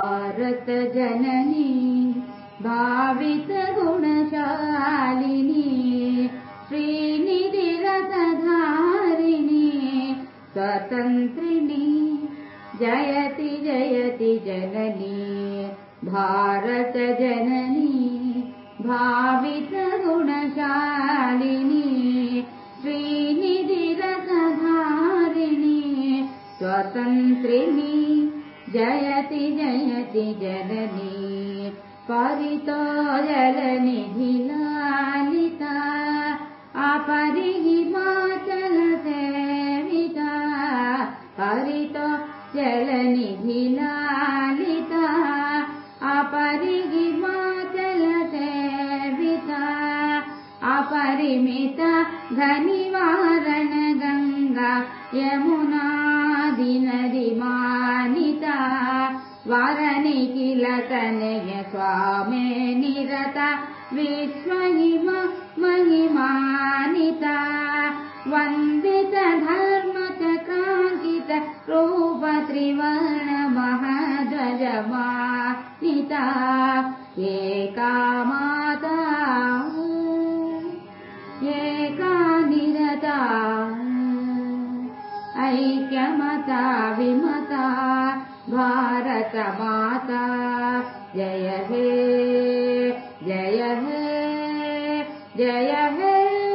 भारत जननी भावित गुणशालिनी श्रीनिधिरतधारिणी स्वतन्त्रिणी जयति जयति जननी भारत जननी भावित गुणशालिनी श्रीनिधिरतधारिणी स्वतन्त्रिणी जयति जयति जननी। परितो जलनिधिलालिता अपरिहिमाचलसेविता परितो जलनिधिलालिता अपरिहिमाचलसेविता अपरिमित घनिवारण गङ्गा यमुनादिनदिमानिता वरनिखिलतनय स्वामे निरता विश्वहिम महिमानिता। वन्दित धर्म च काङ्कित रूप त्रिवर्ण महाध्वजमानिता एका माता एका निरता ऐक्यमता विमता भारतमाता। जय हे जय हे जय हे।